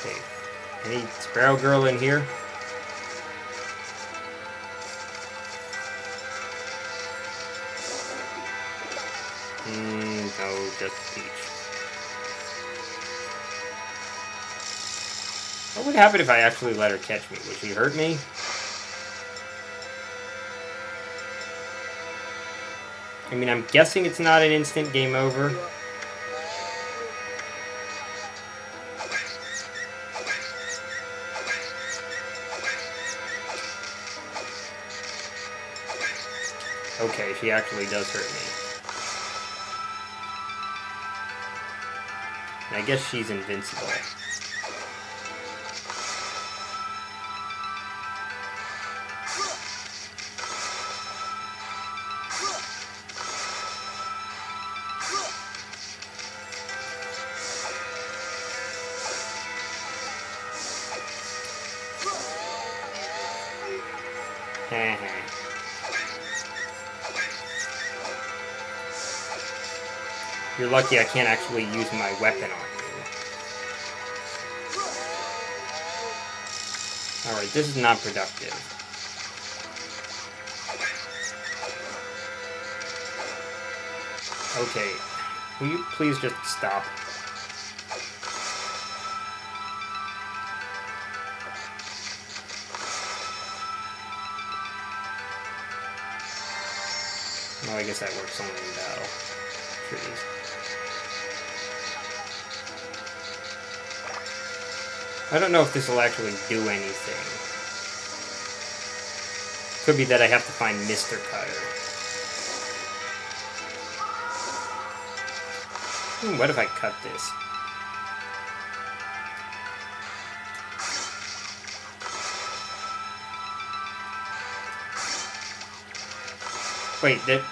Okay. Any Sparrow Girl in here? Mm, no, just Peach. What would happen if I actually let her catch me? Would she hurt me? I mean, I'm guessing it's not an instant game over. Okay, she actually does hurt me. I guess she's invincible. Eh. You're lucky I can't actually use my weapon on you. Alright, this is not productive. Okay, will you please just stop? Well, I guess that works only in battle. Trees. I don't know if this will actually do anything. Could be that I have to find Mr. Cutter. Hmm, what if I cut this? Wait, that...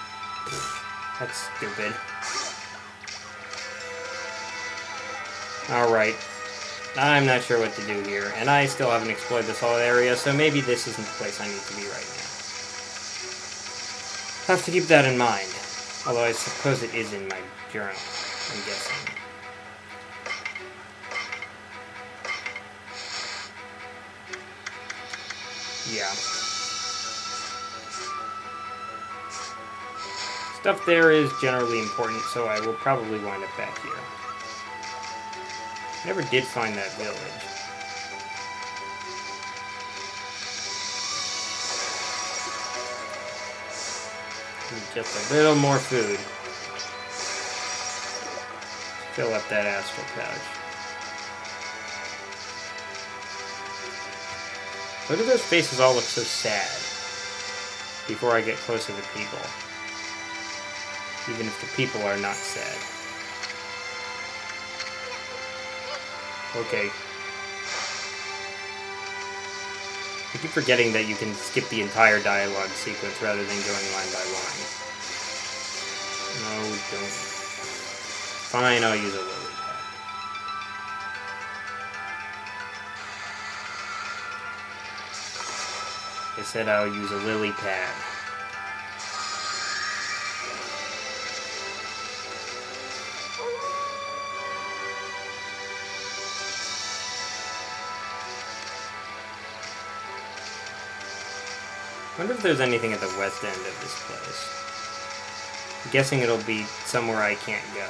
That's stupid. Alright. I'm not sure what to do here, and I still haven't explored this whole area, so maybe this isn't the place I need to be right now. Have to keep that in mind. Although I suppose it is in my journal, I'm guessing. Yeah. Stuff there is generally important, so I will probably wind up back here. Never did find that village. Just a little more food. Fill up that astral pouch. Look at those faces all look so sad before I get closer to people. Even if the people are not sad. Okay. I keep forgetting that you can skip the entire dialogue sequence rather than going line by line. No, we don't. Fine, I'll use a lily pad. I said I'll use a lily pad. Wonder if there's anything at the west end of this place. I'm guessing it'll be somewhere I can't go.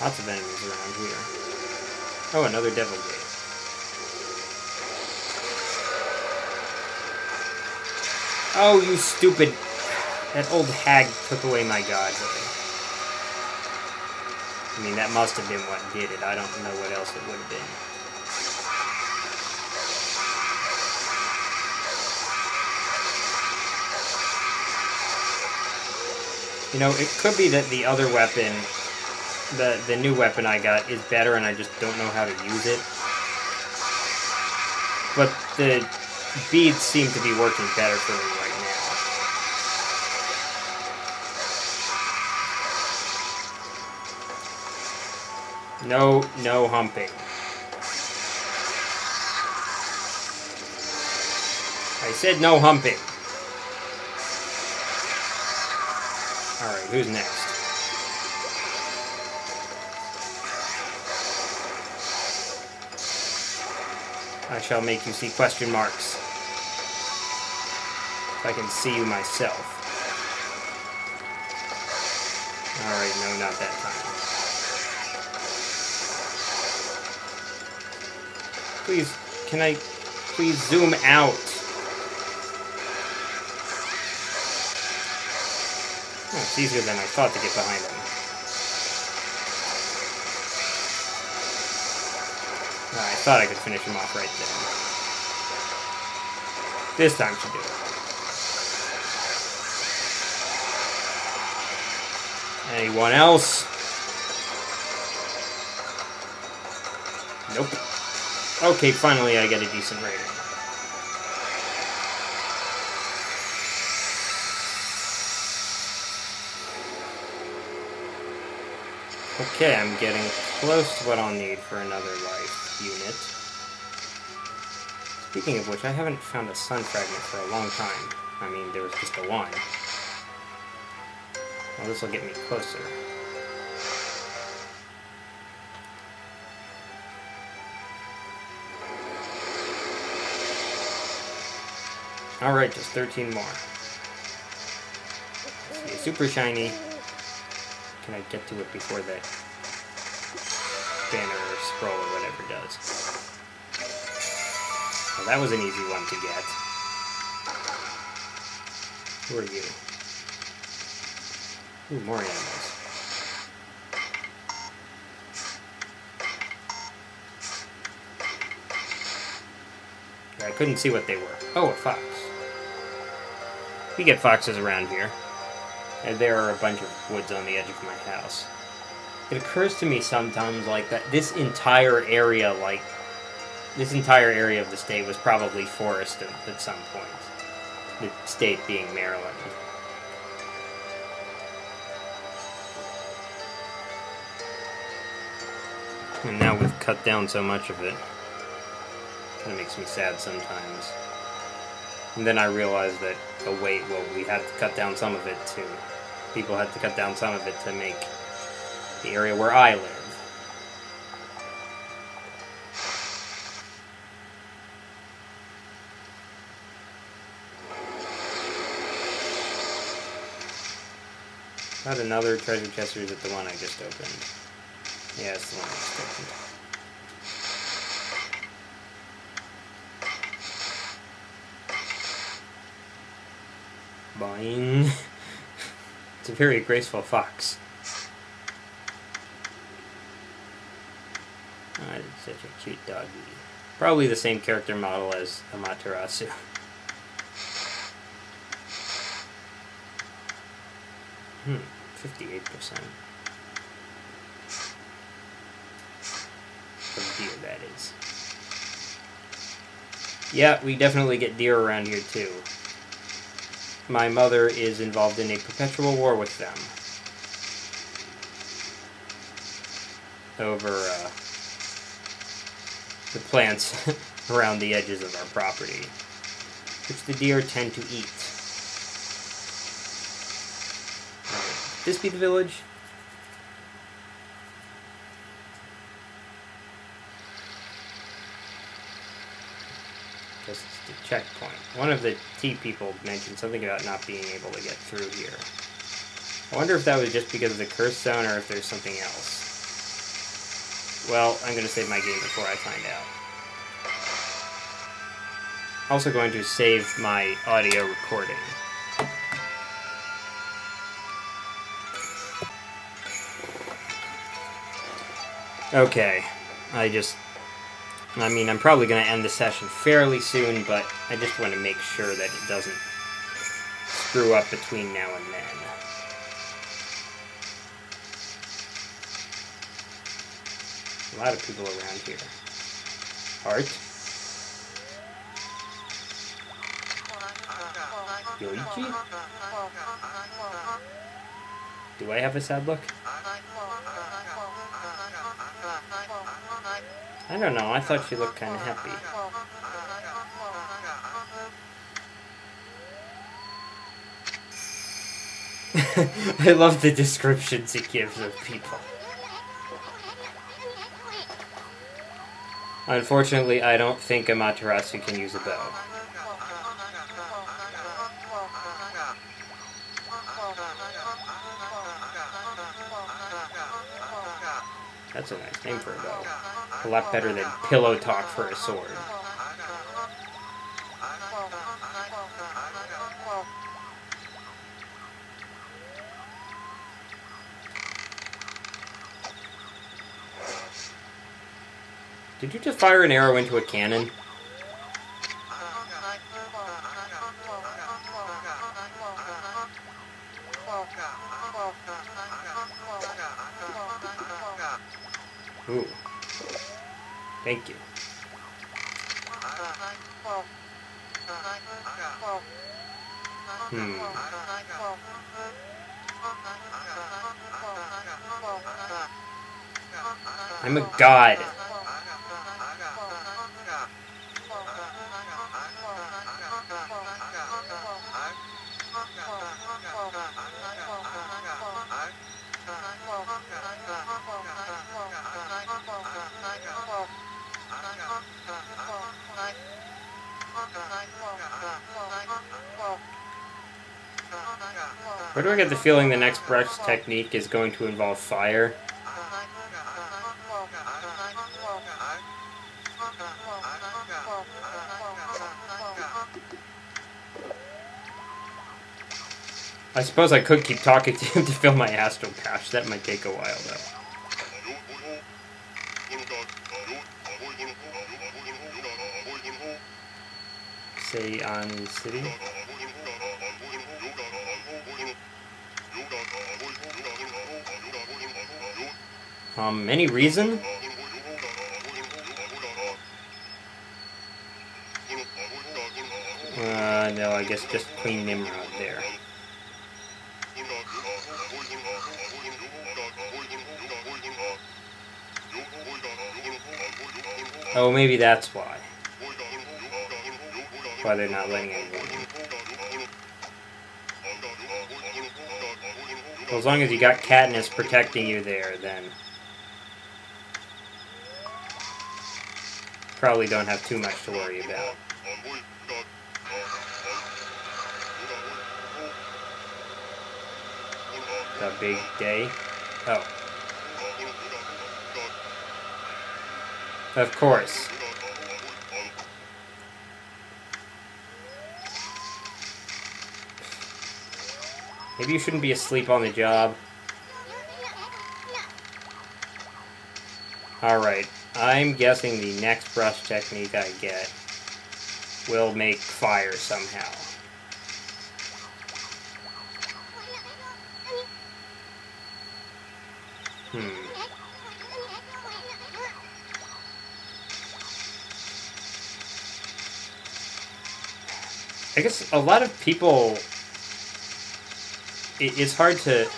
Lots of enemies around here. Oh, another devil gate. Oh, you stupid... That old hag took away my god. I mean, that must have been what did it. I don't know what else it would have been. You know, it could be that the other weapon, the, the new weapon I got, is better and I just don't know how to use it. But the beads seem to be working better for me No, no humping. I said no humping. Alright, who's next? I shall make you see question marks. If I can see you myself. Alright, no, not that time. Please, can I please zoom out? Oh, it's easier than I thought to get behind him. Oh, I thought I could finish him off right there. This time should do it. Anyone else? Nope. Okay, finally I get a decent rating. Okay, I'm getting close to what I'll need for another life unit. Speaking of which, I haven't found a sun fragment for a long time. I mean, there was just the one. Well, this will get me closer. Alright, just 13 more. See, super shiny. Can I get to it before the banner or scroll or whatever does? Well, that was an easy one to get. Who are you? Ooh, more animals. I couldn't see what they were. Oh, a fox. We get foxes around here. And there are a bunch of woods on the edge of my house. It occurs to me sometimes like that this entire area, like this entire area of the state was probably forested at some point. The state being Maryland. And now we've cut down so much of it. Kind of makes me sad sometimes. And then I realized that, oh wait, well, we had to cut down some of it too. People had to cut down some of it to make the area where I live. Not another treasure chest, or is it the one I just opened? Yeah, it's the one I just opened. Boing. It's a very graceful fox. Oh, such a cute doggy. Probably the same character model as Amaterasu. Hmm, 58%. Of deer, that is. Yeah, we definitely get deer around here too my mother is involved in a perpetual war with them over uh, the plants around the edges of our property, which the deer tend to eat. Right. This be the village? Just the checkpoint. One of the T people mentioned something about not being able to get through here. I wonder if that was just because of the curse zone or if there's something else. Well, I'm going to save my game before I find out. Also going to save my audio recording. Okay, I just I mean, I'm probably going to end the session fairly soon, but I just want to make sure that it doesn't screw up between now and then. A lot of people around here. Art? Yoichi? Do I have a sad look? I don't know, I thought she looked kind of happy. I love the descriptions it gives of people. Unfortunately, I don't think Amaterasu can use a bow. That's a nice name for a bow. A lot better than pillow talk for a sword. Did you just fire an arrow into a cannon? Ooh. Thank you. Hmm. I'm a god. Where do I get the feeling the next brush technique is going to involve fire? I suppose I could keep talking to him to fill my astral cache. That might take a while, though. Sei-an city. Um, any reason? Uh, no, I guess just Queen Nimrod there. Oh, maybe that's why. Why they're not letting anyone Well, as long as you got Katniss protecting you there, then... Probably don't have too much to worry about. The big day. Oh. Of course. Maybe you shouldn't be asleep on the job. Alright, I'm guessing the next brush technique I get will make fire somehow. Hmm. I guess a lot of people it, it's hard to.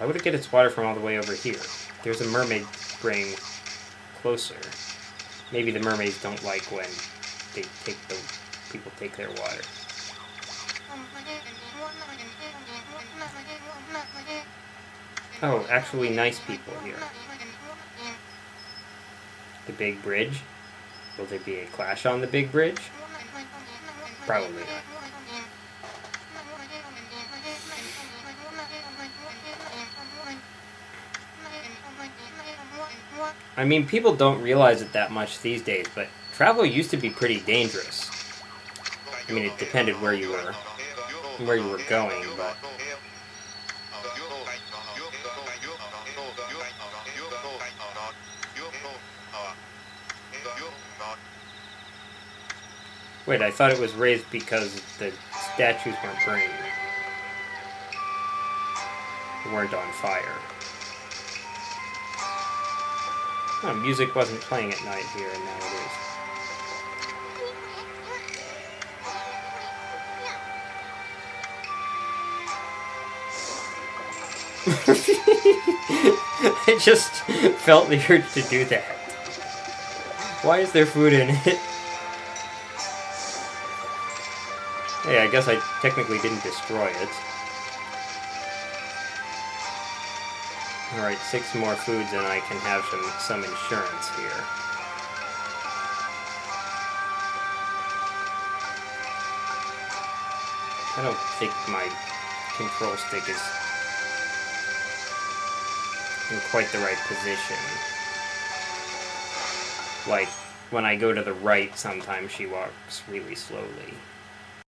Why would it get its water from all the way over here? There's a mermaid brain closer. Maybe the mermaids don't like when they take the people take their water. Oh, actually nice people here. The big bridge. Will there be a clash on the big bridge? Probably not. I mean, people don't realize it that much these days, but travel used to be pretty dangerous. I mean, it depended where you were, where you were going, but... Wait, I thought it was raised because the statues weren't burning. They weren't on fire. Oh, music wasn't playing at night here, and now it is. I just felt the urge to do that. Why is there food in it? Hey, I guess I technically didn't destroy it. Alright, six more foods and I can have some, some insurance here. I don't think my control stick is in quite the right position. Like, when I go to the right, sometimes she walks really slowly.